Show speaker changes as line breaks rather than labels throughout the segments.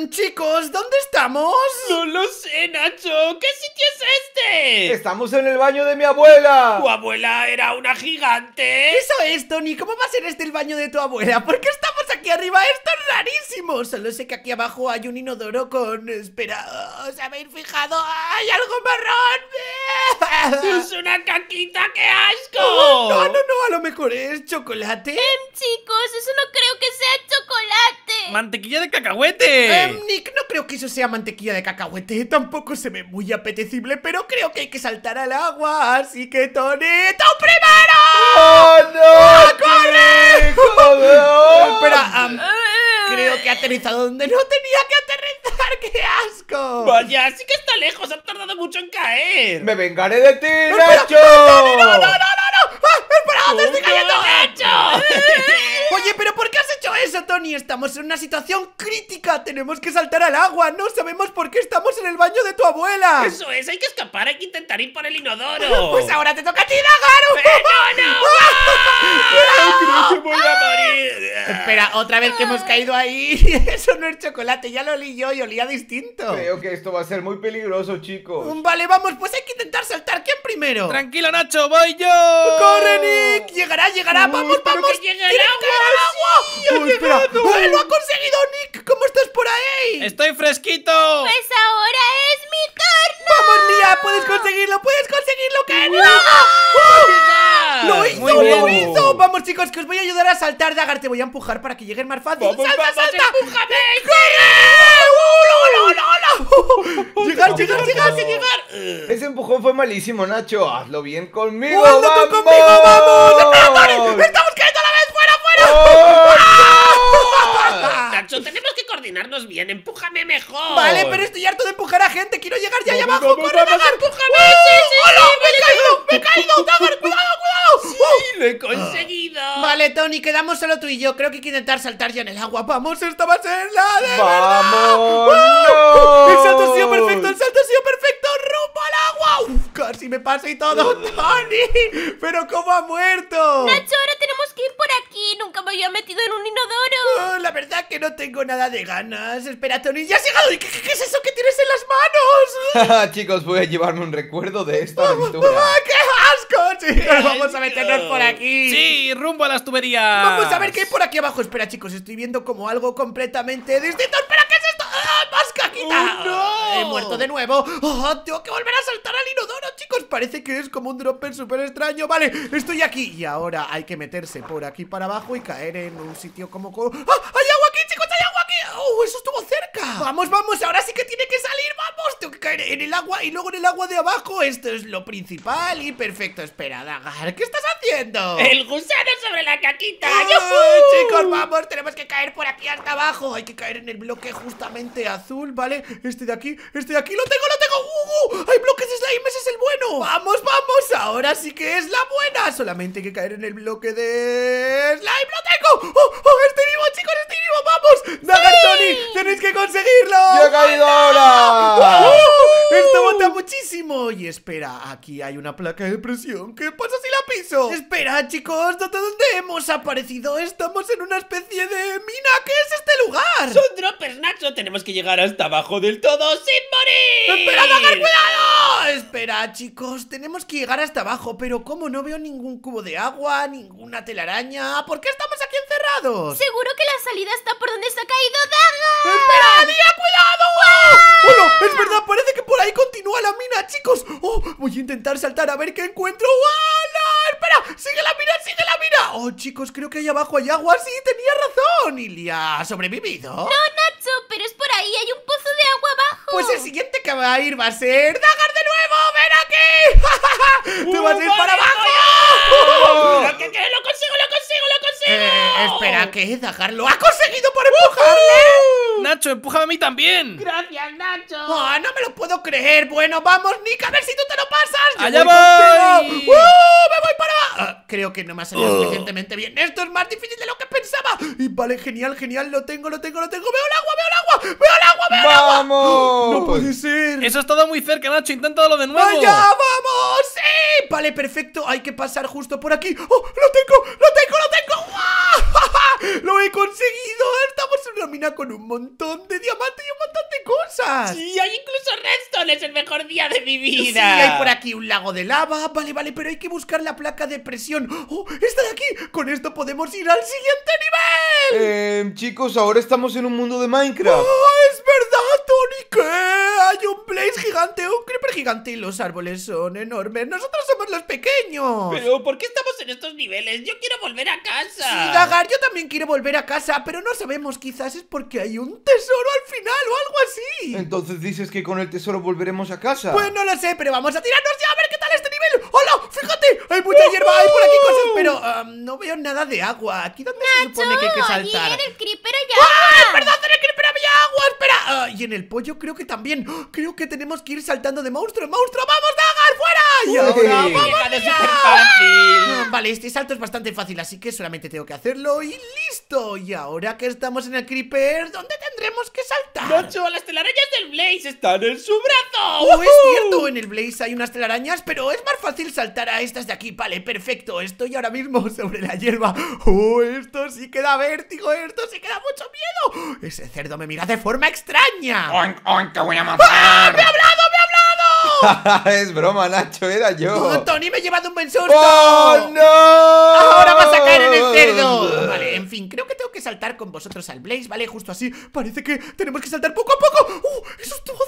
Em, chicos, ¿dónde estamos?
No lo sé, Nacho. ¿Qué sitio es este?
Estamos en el baño de mi abuela.
¿Tu abuela era una gigante?
Eso es, Tony. ¿Cómo va a ser este el baño de tu abuela? ¿Por qué estamos aquí arriba? Esto es rarísimo. Solo sé que aquí abajo hay un inodoro con... Espera, ¿os habéis fijado? ¡Hay algo marrón!
¡Es una caquita! ¡Qué asco!
No, no, no, a lo mejor es chocolate.
Em, chicos, eso no creo que sea chocolate.
¡Mantequilla de cacahuete!
Em, Nick, no creo que eso sea mantequilla de cacahuete. Tampoco se ve muy apetecible, pero creo que hay que saltar al agua. Así que, Tony, ¡tú primero!
¡Oh, no!
¡Corre!
¡Joder!
Espera, creo que ha aterrizado donde no tenía que aterrizar. ¡Qué asco!
Vaya, sí que está lejos. Ha tardado mucho en caer.
¡Me vengaré de ti. Nacho!
¡No, no, no, no! ¡Ah, ¡Espera, dónde estoy cayendo!
Nacho!
Oye, pero ¿por qué has hecho eso, Tony? Estamos en una situación crítica. Tenemos que saltar al agua. No sabemos por qué estamos en el baño de tu abuela.
Eso es, hay que escapar, hay que intentar ir por el inodoro.
Pues ahora te toca a ti, Dagaru.
¡Eh, no, no! ¡Creo que voy a morir!
Espera, otra vez que hemos caído ahí. Eso no es chocolate, ya lo olí yo y olía distinto.
Creo que esto va a ser muy peligroso, chicos.
Vale, vamos, pues hay que intentar saltar. ¿Quién primero?
Tranquilo, Nacho, voy yo.
¡Corre, Nick! Llegará, llegará.
Uy,
vamos, vamos.
que llegue
¡Tiene
el
que caer al agua!
Oh, espera.
¡Eh, ¡Lo ha conseguido, Nick! ¿Cómo estás por ahí?
Estoy fresquito.
Pues ahora es mi turno.
¡Vamos, Lia! ¡Puedes conseguirlo! ¡Puedes conseguirlo! ¡Que no!
Ah,
¡Lo hizo!
muy
¡Lo
bien.
hizo! Vamos, chicos, que os voy a ayudar a saltar. Dagar, te voy a empujar para que llegues más fácil.
Vamos,
¡Salta,
vamos,
salta!
empújame.
¡Uh, no, no, no, no! ¡Llegar, llegar, llegar, sin llegar!
Ese empujón fue malísimo, Nacho. Hazlo bien conmigo.
¡Hazlo tú
¡Vamos!
conmigo, vamos! ¡Espera, Tony! ¡Estamos cayendo a la vez! ¡Fuera, fuera!
¡Oh, no!
Nacho, tenemos que coordinarnos bien. Empújame mejor.
Vale, pero estoy harto de empujar a gente. Quiero llegar ya allá
Vamos,
abajo.
vamos,
¡Corre,
vamos,
Dagar!
empújame.
¡Uh!
Sí, sí,
¡Hola!
sí,
¡Me he caído! ¡Me he caído! ¡Dagar, cuidado, cuidado!
Sí, lo he conseguido.
Vale, Tony, quedamos solo tú y yo. Creo que hay que intentar saltar ya en el agua. ¡Vamos! ¡Esta va a ser la de
¡Vamos!
verdad!
¡No!
¡El salto ha sido perfecto! ¡El salto ha sido perfecto! ¡Rumbo al agua! ¡Uf! Casi me paso y todo, Tony. ¿Pero cómo ha muerto?
Nacho, ahora tenemos que ir por aquí. Nunca me había metido en un inodoro.
Oh, la verdad que no tengo nada de ganas. Espera, Tony, ya has llegado. ¿Y qué, qué- qué es eso que tienes en las manos?
Chicos, voy a llevarme un recuerdo de esta aventura.
¡Ah, ¡Qué asco, chicos! Vamos a meternos por aquí.
Sí, rumbo a las tuberías.
Vamos a ver qué hay por aquí abajo. Espera, chicos, estoy viendo como algo completamente distinto. Espera, ¿qué es esto? ¡Ah, más caquita!
¡Oh, no!
He muerto de nuevo. ¡Ah, tengo que volver a saltar al inodoro, chicos. Parece que es como un dropper súper extraño. Vale, estoy aquí. Y ahora hay que meterse por aquí para abajo y caer en un sitio como... co- ¡Ah, hay ¡Oh, eso estuvo cerca! Vamos, vamos, ahora sí que tiene que salir. ¡Vamos! Tengo que caer en el agua y luego en el agua de abajo. Esto es lo principal y perfecto. Espera, Dagar, ¿qué estás haciendo?
El gusano sobre la caquita.
¡Ay,
¡Yujú!
chicos, vamos, tenemos que caer por aquí hasta abajo Hay que caer en el bloque justamente azul, ¿vale? Este de aquí, este de aquí, ¡lo tengo, lo tengo! ¡Uh, uh! hay bloques de slime! ¡Ese es el bueno! ¡Vamos, vamos! Ahora sí que es la buena Solamente hay que caer en el bloque de slime ¡Lo tengo! ¡Oh, oh, estoy vivo, chicos, estoy vivo! ¡Vamos! ¡Dagar, Tony! ¡Tenéis que conseguirlo!
¡Yo he caído ahora!
¡Uh! Esto bota muchísimo Y espera, aquí hay una placa de presión ¿Qué pasa si la piso? Espera, chicos, ¿de dónde hemos aparecido? Estamos en una especie de mina ¿Qué es este lugar?
Son droppers, Nacho. Tenemos que llegar hasta abajo del todo sin morir.
¡Espera, Dagar, cuidado! Espera, chicos, tenemos que llegar hasta abajo Pero ¿cómo no veo ningún cubo de agua? Ninguna telaraña ¿Por qué estamos aquí
Seguro que la salida está por donde se ha caído Daga.
¡Espera, Día, cuidado! ¡Oh, no! Es verdad, parece que por ahí continúa la mina, chicos ¡Oh! Voy a intentar saltar a ver qué encuentro ¡Oh, no! ¡Espera! ¡Sigue la mina, sigue la mina! ¡Oh, chicos, creo que ahí abajo hay agua! ¡Sí, tenía razón! ¿Ilia ha sobrevivido?
No, Nacho, pero es por ahí. Hay un pozo de agua abajo.
Pues el siguiente que va a ir va a ser ¡Dagar de nuevo! ¡Ven aquí! ¡Te vas a ir
¡Uh,
para abajo!
voy! ¿Qué, qué, lo consigo, lo consigo, lo consigo!
Eh, espera, ¿qué? ¿Dagar lo ha conseguido por empujarle?
Nacho, empújame a mí también.
Gracias, Nacho.
¡Oh, no me lo puedo creer! Bueno, vamos, Nick, a ver si tú te lo pasas.
¡Allá
contigo.
voy!
¡Uh! ¡Me voy para! Ah, creo que no me ha salido suficientemente bien. Esto es más difícil de lo que pensaba. Y vale, genial, genial. Lo tengo, lo tengo, lo tengo. ¡Veo el agua, veo el agua! ¡Veo el agua, veo el agua!
¡Vamos!
¡No puede ser!
Eso ha estado muy cerca, Nacho. Inténtalo de nuevo.
¡Vaya, vamos! ¡Sí! Vale, perfecto. Hay que pasar justo por aquí. ¡Oh, lo tengo! ¡Lo tengo, lo tengo! ¡Lo he conseguido! Estamos en una mina con un montón de diamantes y un cosas.
Sí, hay incluso redstone, es el mejor día de mi vida.
Sí, hay por aquí un lago de lava. Vale, vale, pero hay que buscar la placa de presión. ¡Oh, está de aquí! Con esto podemos ir al siguiente nivel.
Eh, chicos, ahora estamos en un mundo de Minecraft.
¡Oh, es verdad, Tony! ¿Qué? Hay un Blaze gigante, un Creeper gigante y los árboles son enormes. Nosotros somos los pequeños.
Pero, ¿por qué estamos en estos niveles? Yo quiero volver a casa.
Sí, Dagar, yo también quiero volver a casa, pero no sabemos, quizás es porque hay un tesoro al final o algo así.
Entonces dices que con el tesoro volveremos a casa.
Pues no lo sé, pero vamos a tirarnos ya a ver ¡Fíjate! Hay mucha hierba, hay por aquí cosas, pero ah, no veo nada de agua. ¿Aquí dónde se supone que hay que saltar?
en el creeper hay
¡Ah! ¡Es verdad! ¡En el creeper! ¡Espera! Ah, y en el pollo creo que también. ¡Ah! Creo que tenemos que ir saltando de monstruo en monstruo. ¡Vamos, Dagar! ¡Fuera! Y ahora vamos
fácil.
Ah, Vale, este salto es bastante fácil, así que solamente tengo que hacerlo y listo. Y ahora que estamos en el creeper, ¿dónde tendremos que saltar?
Nacho, las telarañas del Blaze están en su brazo.
Oh, es cierto, en el Blaze hay unas telarañas, pero es más fácil saltar a estas de aquí. Vale, perfecto, estoy ahora mismo sobre la hierba. Oh, esto sí que da vértigo, esto sí que da mucho miedo. Ese cerdo me mira de forma extraña.
Oink, oink, te voy a
¡Ah!
matar.
¡Me ha hablado, me ha hablado!
es broma, Nacho, era yo.
Tony me he llevado un buen susto.
¡Oh, no!
Ahora vas a caer en el cerdo. Vale, en fin, creo que tengo que saltar con vosotros al Blaze, ¿vale? Justo así. Parece que tenemos que saltar poco a poco. ¡Uh! Eso estuvo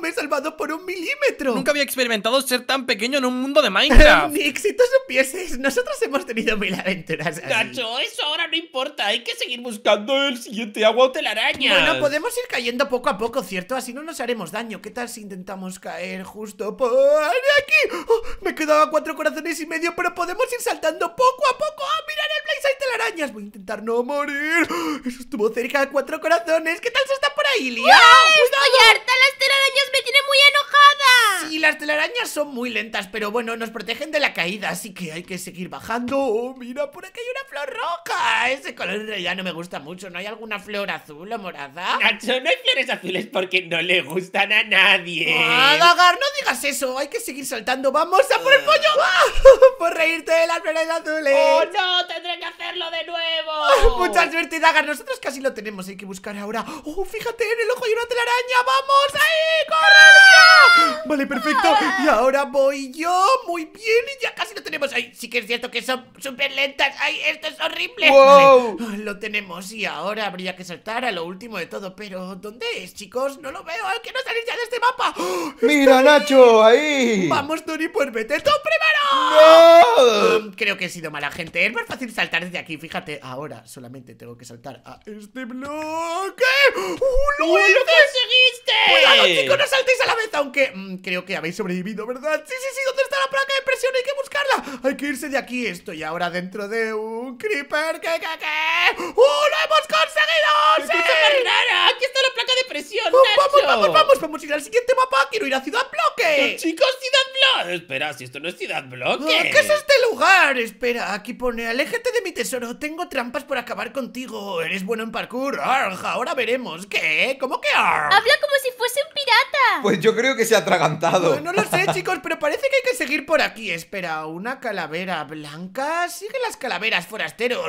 Me he salvado por un milímetro.
Nunca había experimentado ser tan pequeño en un mundo de Minecraft.
Nick, si tú supieses, nosotros hemos tenido mil aventuras así.
Nacho, eso ahora no importa. Hay que seguir buscando el siguiente agua o telaraña.
Bueno, podemos ir cayendo poco a poco, ¿cierto? Así no nos haremos daño. ¿Qué tal si intentamos caer justo por aquí? Oh, me quedaba cuatro corazones y medio, pero podemos ir saltando poco a poco. ¡Ah, mirad el Blaze! ¡Hay telarañas! Voy a intentar no morir. Oh, Eso estuvo cerca de cuatro corazones. ¿Qué tal se está por ahí, Lia?
Estoy harta, las telarañas me tienen muy enojada.
Sí, las telarañas son muy lentas, pero bueno, nos protegen de la caída, así que hay que seguir bajando. Oh, mira, por aquí hay una flor roja. Ese color en realidad no me gusta mucho. ¿No hay alguna flor azul o morada?
Nacho, no hay flores azules porque no le gustan a nadie.
Ah, Dagar, no digas eso. Hay que seguir saltando. ¡Vamos a por el pollo! ¡Ah! Por reírte de las flores azules.
¡Oh, no! ¡Tendré que hacerlo de nuevo!
Mucha suerte, Dagar. Nosotros casi lo tenemos. Hay que buscar ahora. ¡Oh, fíjate! En el ojo hay una telaraña. ¡Vamos! ¡Ahí! ¡Corre! Vale, perfecto. Y ahora voy yo. Muy bien. Y ya casi lo tenemos. ¡Ay! Sí que es cierto que son súper lentas. ¡Ay! Esto es horrible.
Wow.
Vale. Ah, Lo tenemos. Y ahora habría que saltar a lo último de todo. Pero, ¿dónde es, chicos? No lo veo. No salir ya de este mapa. ¡Oh!
¡Mira, Nacho! ¡Ahí!
Vamos, Tony, pues vete tú primero.
¡No!
Um, Creo que he sido mala gente. Es más fácil saltar desde aquí. Fíjate, ahora solamente tengo que saltar a este bloque. ¡Uh, lo
conseguiste!
Cuidado, chicos, no saltéis a la vez, aunque mm, creo que habéis sobrevivido, ¿verdad? Sí, sí, sí, ¿dónde está la placa de presión? Hay que buscarla. Hay que irse de aquí. Estoy ahora dentro de un creeper. ¿Qué, qué, qué? ¡Uh, lo hemos conseguido!
¡Qué
¡Sí!
cosa más rara! ¡Aquí está la placa de presión,
Oh,
Nacho!
Vamos, vamos, vamos, vamos a ir al siguiente mapa. Quiero ir a Ciudad Bloque.
Chicos, Ciudad Bloque. Espera, si esto no es Ciudad Bloque.
Ah, ¿Qué es este lugar? Espera, aquí pone Aléjate de mi tesoro, tengo trampas por acabar contigo Eres bueno en parkour, Arg, ahora veremos ¿Qué? ¿Cómo que arg?
Habla como si fuese un pirata.
Pues yo creo que se ha atragantado.
No lo sé chicos, pero parece que hay que seguir por aquí Espera, ¿una calavera blanca? Sigue las calaveras, forastero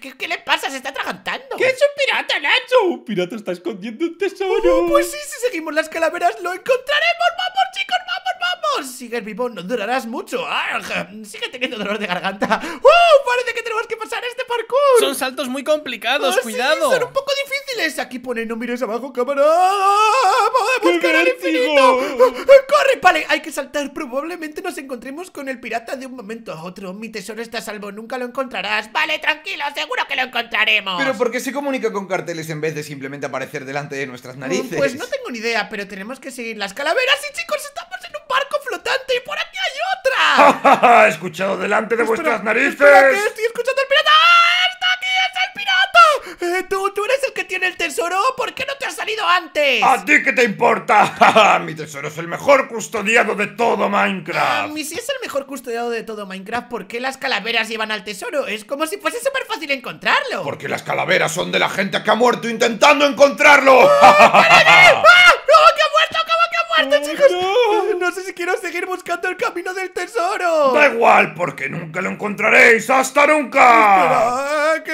¿Qué, qué le pasa? Se está atragantando
¿Qué es un pirata, Nacho? Un pirata está escondiendo un tesoro.
Oh, Pues sí, si seguimos las calaveras lo encontraremos ¡Vamos vamos! Sigues vivo, no durarás mucho Arg, Sigue teniendo dolor de garganta ¡Uh! Parece que tenemos que pasar este parkour
Son saltos muy complicados,
Ah, sí,
cuidado.
son un poco difíciles. Aquí pone no mires abajo, cámara. ¡Podemos
¡Qué
caer al infinito! ¡Corre! Vale, hay que saltar. Probablemente nos encontremos con el pirata de un momento a otro. Mi tesoro está a salvo, nunca lo encontrarás. Vale, tranquilo, seguro que lo encontraremos.
Pero ¿por qué se comunica con carteles en vez de simplemente aparecer delante de nuestras narices?
Pues no tengo ni idea, pero tenemos que seguir las calaveras. Y chicos, estamos en un barco y por aquí hay otra.
He escuchado delante de
Espera,
vuestras narices.
espera, que estoy escuchando al pirata. ¡Ah! ¡Está aquí! ¡Es el pirata! Eh, ¿tú, ¿Tú eres el que tiene el tesoro? ¿Por qué no te has salido antes?
¿A ti qué te importa? Mi tesoro es el mejor custodiado de todo Minecraft.
y si es el mejor custodiado de todo Minecraft, ¿por qué las calaveras llevan al tesoro? Es como si fuese súper fácil encontrarlo.
Porque las calaveras son de la gente que ha muerto intentando encontrarlo.
¡Ah! ¡No! Sé si quiero seguir buscando el camino del tesoro.
Da igual, porque nunca lo encontraréis. ¡Hasta nunca!
¿Qué?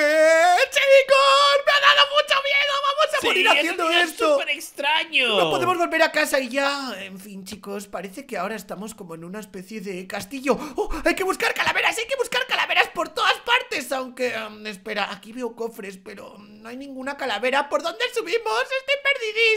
¡Chicos! ¡Me ha dado mucho miedo! ¡Vamos a
Sí,
morir haciendo esto!
súper extraño.
No podemos volver a casa y ya. En fin, chicos, parece que ahora estamos como en una especie de castillo. ¡Oh! Hay que buscar calaveras, hay que buscar calaveras por todas partes. Aunque, um, espera, aquí veo cofres, pero um, no hay ninguna calavera. ¿Por dónde subimos? Estoy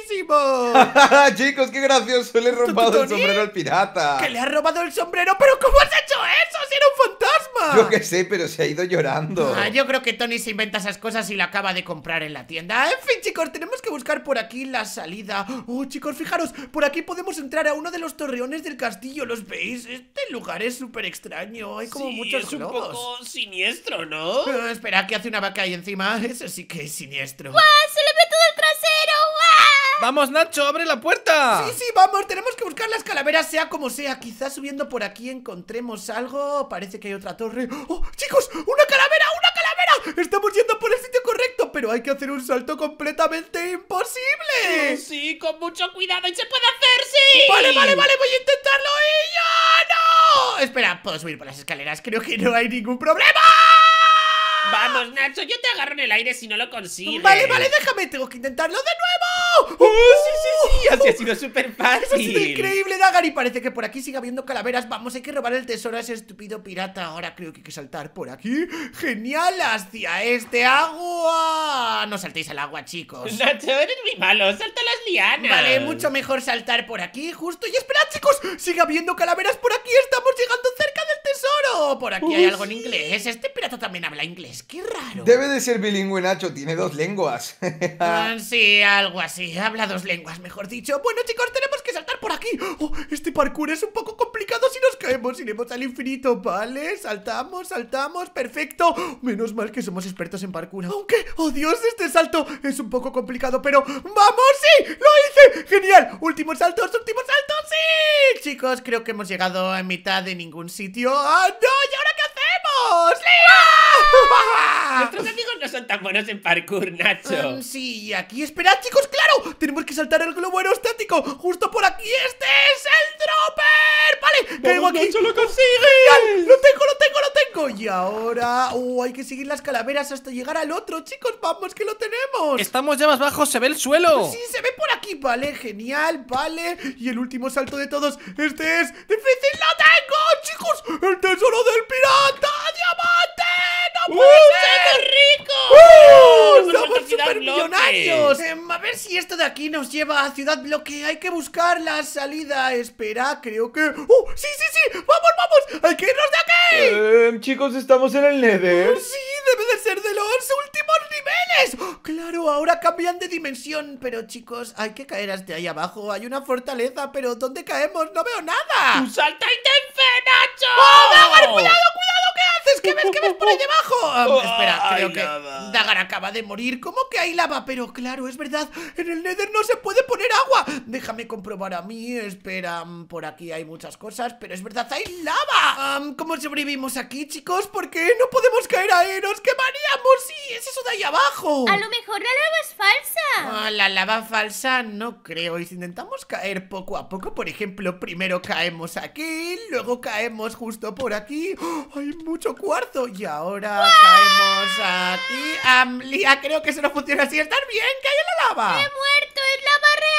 perdidísimo.
Chicos, qué gracioso. Le he robado el sombrero al pirata.
¡Que le ha robado el sombrero! ¿Pero cómo has hecho eso? ¡Si era un fantasma!
Yo qué sé, pero se ha ido llorando.
Ah, yo creo que Tony se inventa esas cosas y la acaba de comprar en la tienda. En fin, chicos, tenemos que buscar por aquí la salida. Oh, chicos, fijaros, por aquí podemos entrar a uno de los torreones del castillo. ¿Los veis? Este lugar es súper extraño. Hay como
Sí,
muchos
es un
globos.
poco siniestro, ¿no?
Ah, espera, que hace una vaca ahí encima. Eso sí que es siniestro.
¡Ah, se le ve todo el trasero! ¡Guau!
Vamos, Nacho, abre la puerta.
Sí, sí, vamos, tenemos que buscar las calaveras, sea como sea. Quizás subiendo por aquí encontremos algo. Parece que hay otra torre. ¡Oh, chicos! ¡Una calavera! Estamos yendo por el sitio correcto, pero hay que hacer un salto completamente imposible.
Sí, con mucho cuidado y se puede hacer, sí.
Vale, vale, vale, voy a intentarlo y ya no. Espera, puedo subir por las escaleras. Creo que no hay ningún problema.
Vamos, Nacho, yo te agarro en el aire si no lo consigues.
Vale, vale, déjame, tengo que intentarlo de nuevo.
Oh, sí, sí, sí, así ha sido súper fácil.
Eso ha sido increíble, Dagar, y parece que por aquí sigue habiendo calaveras. Vamos, hay que robar el tesoro a ese estúpido pirata. Ahora creo que hay que saltar por aquí. Genial, hacia este agua. No saltéis al agua, chicos.
Nacho, eres muy malo, salta las lianas.
Vale, mucho mejor saltar por aquí, justo. Y esperad, chicos, sigue habiendo calaveras por aquí. Estamos llegando cerca del tesoro. Por aquí hay algo en inglés. Este pirata también habla inglés. Qué raro.
Debe de ser bilingüe, Nacho. Tiene dos lenguas.
Ah, sí, algo así. Habla dos lenguas, mejor dicho. Bueno, chicos, tenemos que saltar por aquí. Oh, este parkour es un poco complicado si nos caemos. Iremos al infinito, ¿vale? Saltamos, saltamos. Perfecto. Menos mal que somos expertos en parkour. Aunque, oh Dios, este salto es un poco complicado, pero ¡vamos! ¡Sí! ¡Lo hice! ¡Genial! Últimos saltos, últimos saltos. ¡Sí! Chicos, creo que hemos llegado a mitad de ningún sitio. ¡Ah, no! ¿Y ahora qué hacemos? ¡Lía!
Nuestros amigos no son tan buenos en parkour, Nacho.
Mm, sí, aquí, esperad chicos, claro Tenemos que saltar el globo aerostático Justo por aquí, este es el dropper Vale, caigo aquí
Nacho, lo consigues.
Lo tengo, lo tengo, Y ahora, uh, hay que seguir las calaveras hasta llegar al otro. Chicos, vamos, que lo tenemos.
Estamos ya más bajo, se ve el suelo.
Sí, se ve por aquí, vale, genial, vale. Y el último salto de todos, este es difícil, ¡lo tengo! Chicos, el tesoro del pirata, diamante ¡No
¡Uh,
puede ser!
somos ricos!
¡Uh! ¡Somos
vuelto a Ciudad
super
Bloque.
millonarios! Em, a ver si esto de aquí nos lleva a Ciudad Bloque. Hay que buscar la salida. Espera, creo que. ¡Oh! ¡Sí, sí, sí! ¡Vamos, vamos! ¡Hay que irnos de aquí!
Eh, chicos, estamos en el Nether.
¡Sí! ¡Debe de ser de los últimos claro, ahora cambian de dimensión. Pero chicos, hay que caer hasta ahí abajo. Hay una fortaleza, pero ¿dónde caemos? ¡No veo nada!
¡Tú salta y ten fe, Nacho!
¡Oh, Dagar, cuidado, cuidado! ¿Qué haces? ¿Qué ves? ¿Qué ves por ahí debajo? Ah,
Oh,
espera, creo que
lava.
Dagar acaba de morir. ¿Cómo que hay lava? Pero claro, es verdad. En el Nether no se puede poner agua. Déjame comprobar a mí. Espera, mm, por aquí hay muchas cosas, pero es verdad, hay lava. ¿Cómo sobrevivimos aquí, chicos? ¿Por qué no podemos caer ahí? ¡Nos quemaríamos! Sí, es eso de ahí abajo.
A lo mejor la lava es falsa.
Ah, la lava falsa no creo. Y si intentamos caer poco a poco, por ejemplo, primero caemos aquí, luego caemos justo por aquí. ¡Oh! Hay mucho cuarzo. Y ahora caemos aquí. Lía, creo que eso no funciona así. ¿Estás bien? ¿Qué hay en la lava?
¡He muerto! ¡Es lava real!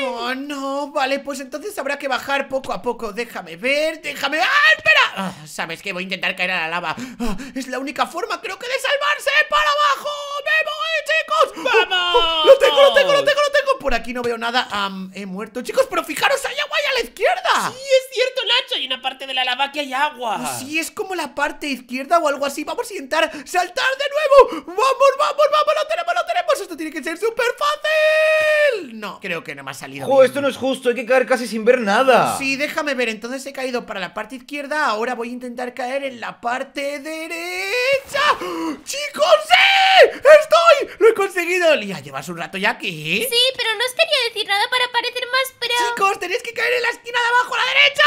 Oh, no, vale, pues entonces habrá que bajar poco a poco. Déjame ver, déjame. ¡Ah, espera! Ah, Sabes que voy a intentar caer a la lava. Ah, es la única forma, creo que, de salvarse. ¡Para abajo! ¡Me voy, chicos!
¡Vamos!
Oh, ¡Lo tengo, lo tengo, lo tengo, lo tengo! Por aquí no veo nada. He muerto, chicos, pero fijaros, hay agua ahí a la izquierda.
Sí, es cierto, Nacho. Hay una parte de la lava que hay agua.
Sí, es como la parte izquierda o algo así. Vamos a intentar saltar de nuevo. ¡Vamos, vamos, vamos! ¡Lo tenemos, lo tenemos! Esto tiene que ser súper fácil. No, creo que no me ha salido. Bien.
esto no es justo. Hay que caer casi sin ver nada.
Sí, déjame ver. Entonces he caído para la parte izquierda. Ahora voy a intentar caer en la parte derecha. ¡Chicos, sí! ¡Estoy! ¡Lo he conseguido! Lía, ¿llevas un rato ya aquí?
Sí, pero no os quería decir nada para parecer más pero...
Chicos, tenéis que caer en la esquina de abajo a la derecha.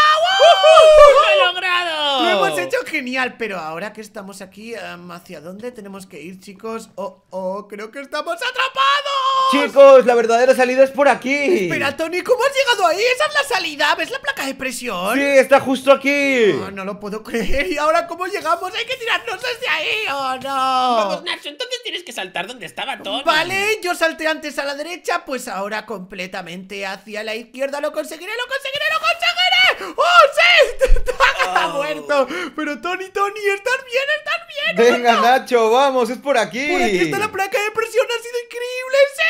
¡Lo he logrado!
Lo hemos hecho genial, pero ahora que estamos aquí, em, ¿hacia dónde tenemos que ir, chicos? Oh, oh, creo que estamos atrapados.
Chicos, la verdadera salida es por aquí.
Espera, Tony, ¿cómo has llegado ahí? Esa es la salida. ¿Ves la placa de presión?
Sí, está justo aquí.
Oh, no lo puedo creer. ¿Y ahora cómo llegamos? Hay que tirarnos desde ahí. Oh, no.
Vamos, Nacho, entonces tienes que saltar donde estaba Tony.
Vale, yo salté antes a la derecha, pues ahora completamente hacia la izquierda. Lo conseguiré, lo conseguiré, lo conseguiré. ¡Oh, sí! ha muerto. Pero Tony, Tony, ¿estás bien? ¿Estás bien?
Venga, Nacho, vamos, es por aquí.
Por aquí está la placa de presión, ha sido increíble, ¡sí!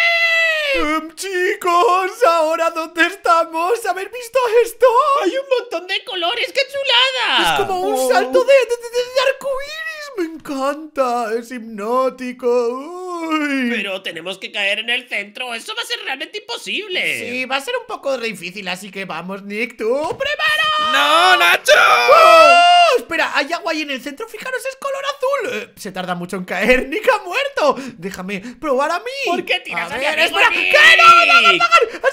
Em, chicos, ¿ahora dónde estamos? ¿Habéis visto esto?
¡Hay un montón de colores! ¡Qué chulada!
Es como un
Oh.
salto de, de, de, de arcoíris, me encanta, es hipnótico. Uy.
Pero tenemos que caer en el centro. Eso va a ser realmente imposible.
Sí, va a ser un poco difícil, así que vamos, Nick, tú primero.
¡No, Nacho!
¡Oh! Espera, hay agua ahí en el centro, fijaros, es color azul. Eh, se tarda mucho en caer, Nick ha muerto. Déjame probar a mí.
¿Por qué tiras a mi
ver,
amigo
espera,
Nick?
¡Que no imposible llegar! no,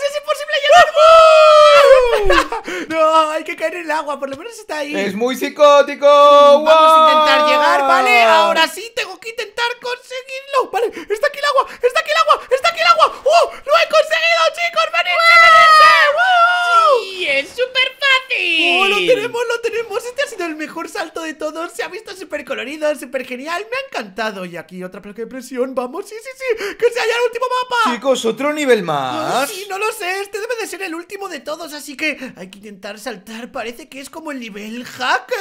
hay que caer en el agua, por lo menos está ahí.
Es muy psicótico.
Vamos a intentar llegar, ¿vale? Ahora sí, tengo que intentar conseguirlo Vale, está aquí el agua, está aquí el agua, está aquí el agua ¡Oh! ¡Lo he conseguido, chicos! ¡Venidse, venidse! ¡Wow!
¡Y es súper fácil!
¡Oh, lo tenemos, lo tenemos! Este ha sido el mejor salto de todos Se ha visto súper colorido, súper genial Me ha encantado Y aquí otra placa de presión Vamos, sí, sí, sí ¡Que sea ya el último mapa!
Chicos, otro nivel más.
Sí, no lo sé, este debe de ser el último de todos, así que hay que intentar saltar. Parece que es como el nivel hacker.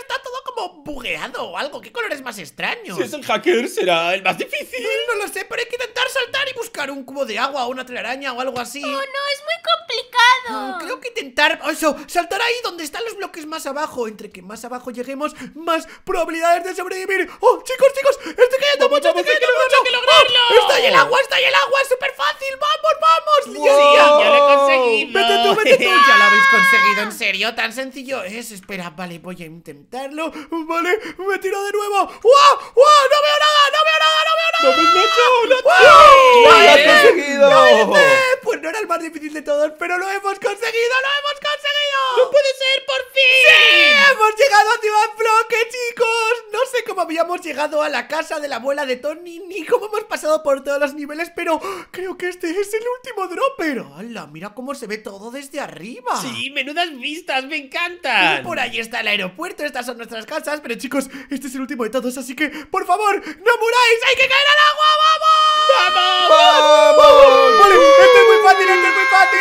Está todo como bugueado o algo. ¿Qué colores más extraños?
Si es el hacker, será el más difícil.
No lo sé, pero hay que intentar saltar y buscar un cubo de agua o una telaraña o algo así.
Oh, no, es muy complicado.
Mm, Creo que intentar oh, eso, saltar ahí donde están los bloques más abajo. Entre que más abajo lleguemos, más probabilidades de sobrevivir. ¡Oh, chicos, chicos! ¡Estoy cayendo mucho! ¡Estoy cayendo mucho! ¡Está ahí el agua! ¡Está ahí el agua! ¡Es súper fácil! ¡Vamos, vamos!
Wow.
¡Ya,
lo he conseguido.
Vete tú, vete tú. Ya lo habéis conseguido, en serio. Tan sencillo es. Espera, vale, voy a intentarlo. Vale, me tiro de nuevo. ¡Wow! ¡Wow! ¡No veo nada! ¡No veo nada! ¡No veo nada!
¡Vamos, Nacho!
¡Lo
¡Vale!
has conseguido!
¡Vale! Pues no era el más difícil de todos, pero lo hemos conseguido, lo hemos conseguido.
¡No puede ser, por fin!
¡Sí! ¡Hemos llegado a Ciudad Bloque, chicos! No sé cómo habíamos llegado a la casa de la abuela de Tony ni cómo hemos pasado por todos los niveles, pero creo que este es el último dropper. ¡Hala! Mira cómo se ve todo desde arriba.
Sí, menudas vistas, me
Y
encantan.
por ahí está el aeropuerto, estas son nuestras casas, pero chicos, este es el último de todos, así que, por favor, no muráis, hay que caer al agua, ¡vamos!
¡Vamos!
Vale, esto es muy fácil, esto es muy fácil,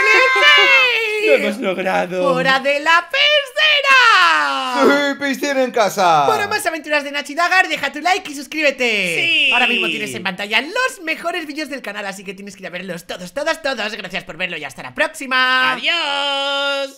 ¡y
Lo hemos logrado.
¡Hora de la piscina!
¡Sí, piscina en casa!
Para más aventuras de Nachi Dagar, deja tu like y suscríbete.
Sí.
Ahora mismo tienes en pantalla los mejores vídeos del canal, así que tienes que ir a verlos todos, todos, todos. Gracias por verlo y hasta la próxima.
Adiós.